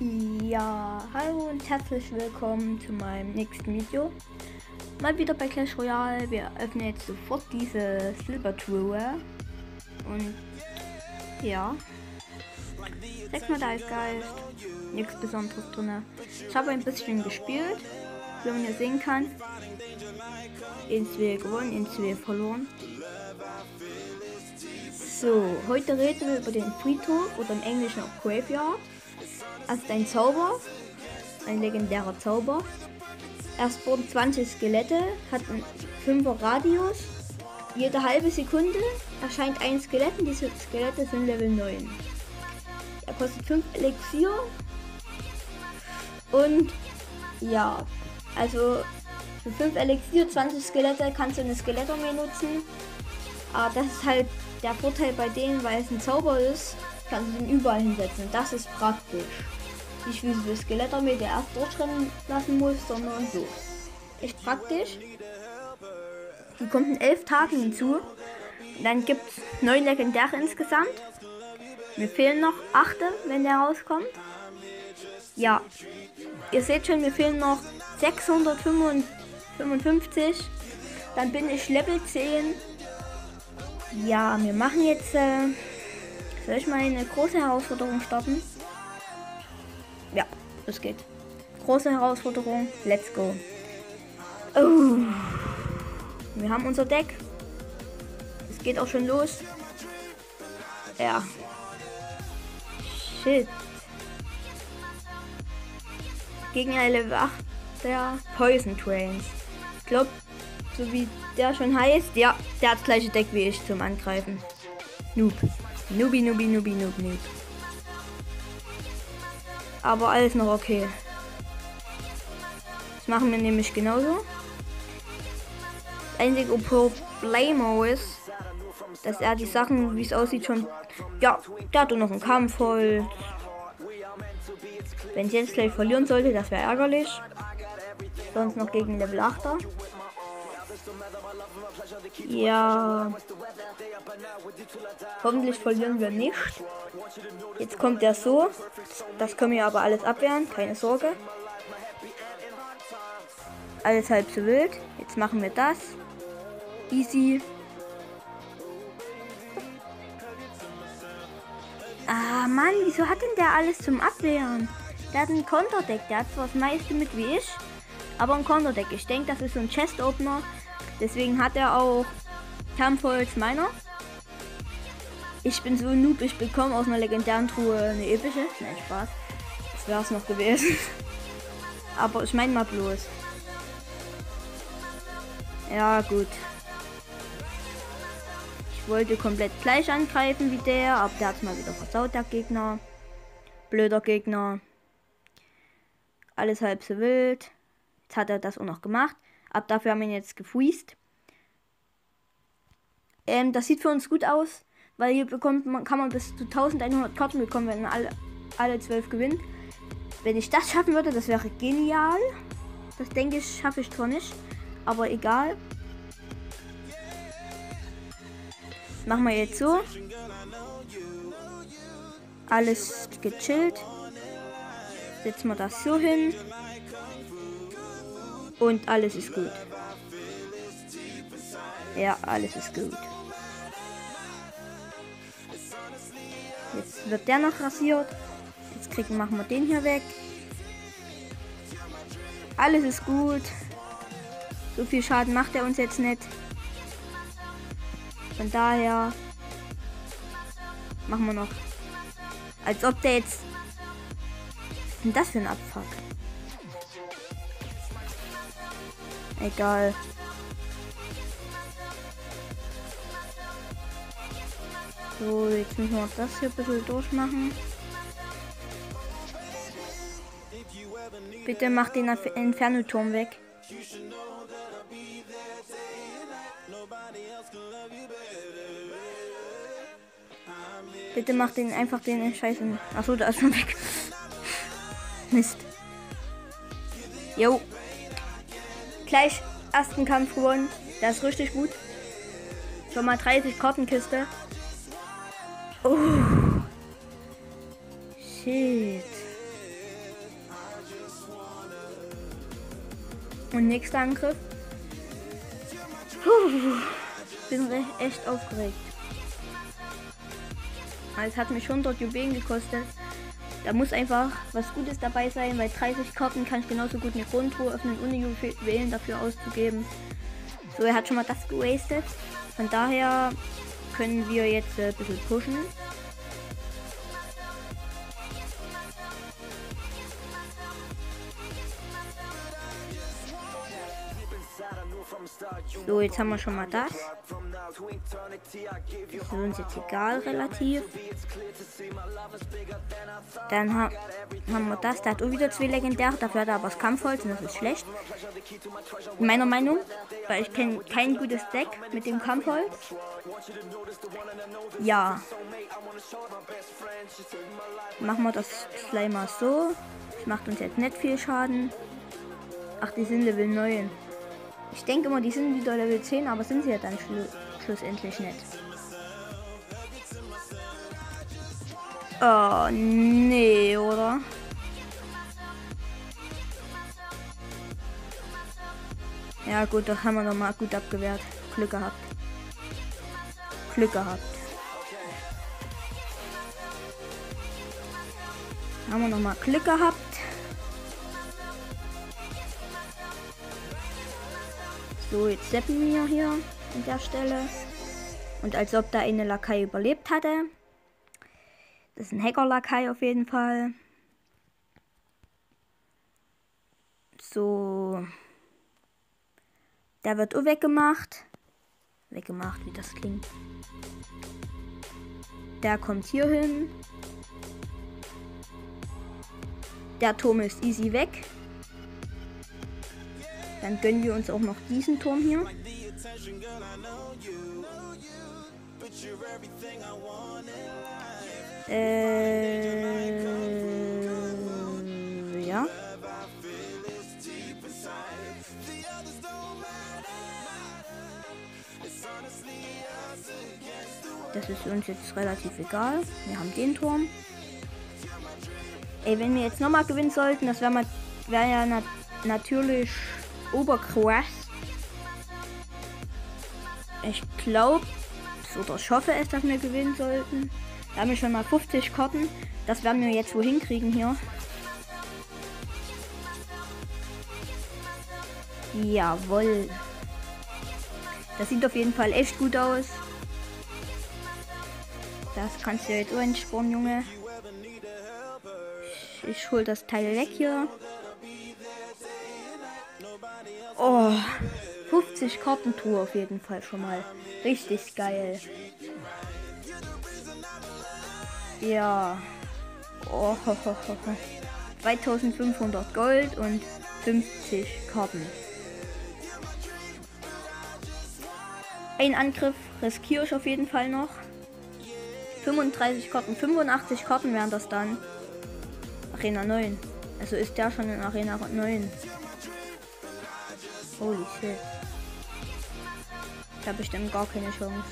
Ja, hallo und herzlich willkommen zu meinem nächsten Video. Mal wieder bei Clash Royale. Wir öffnen jetzt sofort diese Silber Truhe. Und ja. Sechsmal Geist. Nichts Besonderes drin. Ich habe ein bisschen gespielt. Wie man hier sehen kann. In 2 gewonnen, in 2 verloren. So, heute reden wir über den Friedhof oder im Englischen auch Graveyard. Also ein Zauber, ein legendärer Zauber. Erst wurden 20 Skelette, hat einen 5er Radius. Jede halbe Sekunde erscheint ein Skelett und diese Skelette sind Level 9. Er kostet 5 Elixier. Und ja, also für 5 Elixier, 20 Skelette kannst du eine Skelettarmee nutzen. Aber das ist halt der Vorteil bei denen, weil es ein Zauber ist, kannst du ihn überall hinsetzen. Das ist praktisch. Nicht wie so Skelettarmee, der erst durchrennen lassen muss, sondern so. Echt praktisch. Die kommt in elf Tagen hinzu. Dann gibt es neun Legendäre insgesamt. Mir fehlen noch achte, wenn der rauskommt. Ja, ihr seht schon, mir fehlen noch 655. Dann bin ich Level 10. Ja, wir machen jetzt. Äh, soll ich mal eine große Herausforderung starten? Ja, es geht. Große Herausforderung. Let's go. Oh. Wir haben unser Deck. Es geht auch schon los. Ja. Shit. Gegner Level 8 der Poison Trains. Ich glaube, so wie der schon heißt, ja, der hat das gleiche Deck wie ich zum Angreifen. Noob. Noobi, Noobi, Noobi, Noob, Noob. Aber alles noch okay. Das machen wir nämlich genauso. Das einzige Problem ist, dass er die Sachen, wie es aussieht, schon. Ja, der hat noch einen Kampf voll. Wenn ich jetzt gleich verlieren sollte, das wäre ärgerlich. Sonst noch gegen Level 8er. Ja. Hoffentlich verlieren wir nicht. Jetzt kommt der so. Das können wir aber alles abwehren, keine Sorge. Alles halb so wild. Jetzt machen wir das. Easy. Ah Mann, wieso hat denn der alles zum Abwehren? Der hat ein Konterdeck, der hat zwar das meiste mit wie ich, aber ein Konterdeck. Ich denke, das ist so ein Chest-Opener. Deswegen hat er auch Kampfholz meiner. Ich bin so noob, ich bekomme aus einer legendären Truhe eine epische. Nein, Spaß. Das wäre es noch gewesen. Aber ich meine mal bloß. Ja, gut. Ich wollte komplett gleich angreifen wie der, aber der hat mal wieder versaut, der Gegner. Blöder Gegner. Alles halb so wild. Jetzt hat er das auch noch gemacht. Ab dafür haben wir ihn jetzt gefreezed. Ähm, das sieht für uns gut aus, weil hier bekommt man, kann man bis zu 1100 Karten bekommen, wenn alle, alle 12 gewinnen. Wenn ich das schaffen würde, das wäre genial. Das denke ich, schaffe ich zwar nicht, aber egal. Machen wir jetzt so. Alles gechillt. Setzen wir das so hin. Und alles ist gut. Ja, alles ist gut. Jetzt wird der noch rasiert. Jetzt kriegen, machen wir den hier weg. Alles ist gut. So viel Schaden macht er uns jetzt nicht. Von daher machen wir noch. Als ob der jetzt. Was ist denn das für ein Abfuck? Egal. So, jetzt müssen wir das hier ein bisschen durchmachen. Bitte mach den Inferno-Turm weg. Bitte mach den einfach den Scheißen. Achso, da ist schon weg. Mist. Jo gleich ersten Kampf gewonnen. Das ist richtig gut. Schon mal 30 Kartenkiste. Oh. Shit. Und nächster Angriff. Puh. Bin echt aufgeregt. Ah, es hat mich 100 Juwelen gekostet. Da muss einfach was Gutes dabei sein, weil 30 Karten kann ich genauso gut eine Grundruhe öffnen, ohne Juwelen dafür auszugeben. So, er hat schon mal das gewastet. Von daher können wir jetzt äh, ein bisschen pushen. So, jetzt haben wir schon mal das. Ist uns jetzt egal relativ. Dann ha haben wir das. Der hat auch wieder zwei legendär. Dafür hat er aber das Kampfholz und das ist schlecht. In meiner Meinung. Weil ich kenne kein gutes Deck mit dem Kampfholz. Ja. Machen wir das Slimer so. Das macht uns jetzt nicht viel Schaden. Ach, die sind Level 9. Ich denke immer, die sind wieder Level 10, aber sind sie ja dann schlu schlussendlich nicht. Oh, nee, oder? Ja gut, das haben wir noch mal gut abgewehrt. Glück gehabt. Glück gehabt. Haben wir noch mal Glück gehabt. So, jetzt seppen wir hier an der Stelle. Und als ob da eine Lakai überlebt hatte. Das ist ein Hacker-Lakai auf jeden Fall. So. Der wird auch weggemacht. Weggemacht, wie das klingt. Der kommt hier hin. Der Turm ist easy weg. Dann gönnen wir uns auch noch diesen Turm hier. Äh, ja. Das ist uns jetzt relativ egal. Wir haben den Turm. Ey, wenn wir jetzt nochmal gewinnen sollten, das wäre wär ja nat natürlich Obercross. Ich glaube, oder ich hoffe es, dass wir gewinnen sollten. Da haben wir schon mal 50 Karten. Das werden wir jetzt wohin kriegen hier. Jawohl. Das sieht auf jeden Fall echt gut aus. Das kannst du jetzt auch entsporen, Junge. Ich, ich hol das Teil weg hier. Oh, 50 Kartentour auf jeden Fall schon mal. Richtig geil. Ja. Oh, 2500 Gold und 50 Karten. Ein Angriff riskiere ich auf jeden Fall noch. 35 Karten, 85 Karten wären das dann. Arena 9. Also ist der schon in Arena 9. Holy shit. Ich habe bestimmt gar keine Chance.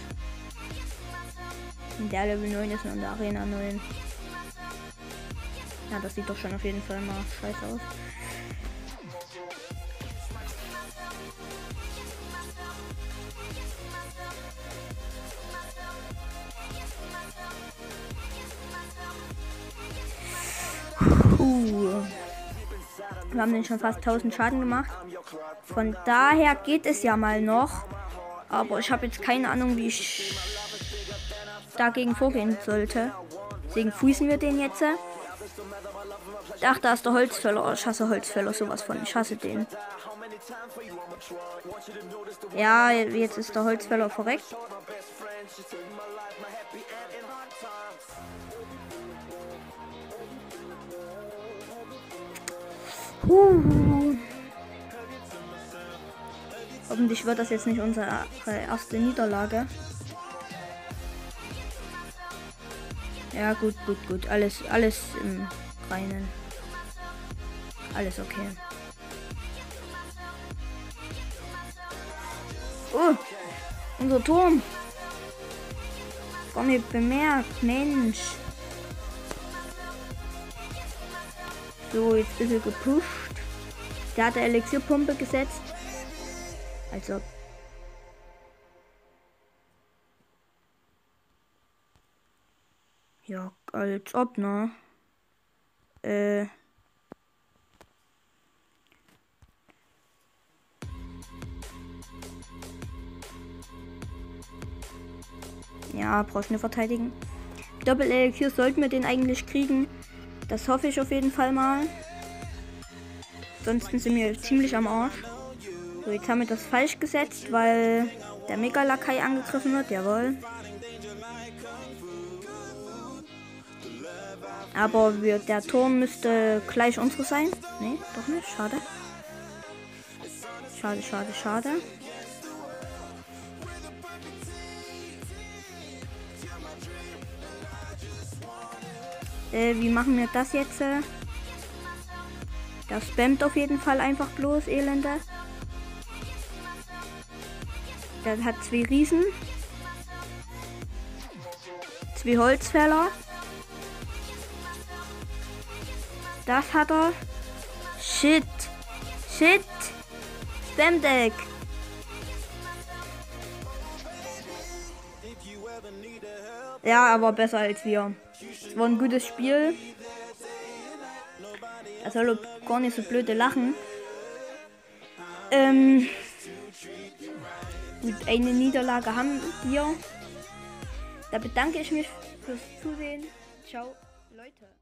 Und der Level 9 ist in der Arena 9. Ja, das sieht doch schon auf jeden Fall mal scheiße aus. Uh. Wir haben den schon fast 1000 Schaden gemacht. Von daher geht es ja mal noch. Aber ich habe jetzt keine Ahnung, wie ich dagegen vorgehen sollte. Deswegen fußen wir den jetzt. Ach, da ist der Holzfäller. Ich hasse Holzfäller, sowas von. Ich hasse den. Ja, jetzt ist der Holzfäller verreckt. Huh. Hoffentlich wird das jetzt nicht unsere erste Niederlage. Ja, gut, gut, gut. Alles, alles im Reinen. Alles okay. Oh, unser Turm. Gar nicht bemerkt, Mensch. So, jetzt ein bisschen gepusht. Der hat eine Elixierpumpe gesetzt. Also. Ja, als ob, ne? Äh. Ja, brauchst du verteidigen. Doppel-LQ sollten wir den eigentlich kriegen. Das hoffe ich auf jeden Fall mal. Ansonsten sind wir ziemlich am Arsch. So, jetzt haben wir das falsch gesetzt, weil der Mega-Lakai angegriffen wird. Jawohl. Aber wir, der Turm müsste gleich unsere sein. Nee, doch nicht. Schade. Schade, schade, schade. Äh, wie machen wir das jetzt? Das spammt auf jeden Fall einfach bloß, Elende. Der hat zwei Riesen. Zwei Holzfäller. Das hat er. Shit. Shit. Spamdeck. Ja, aber besser als wir. Es war ein gutes Spiel. Das soll gar nicht so blöde lachen. Ähm, gut, eine Niederlage haben wir. Da bedanke ich mich fürs Zusehen. Ciao, Leute.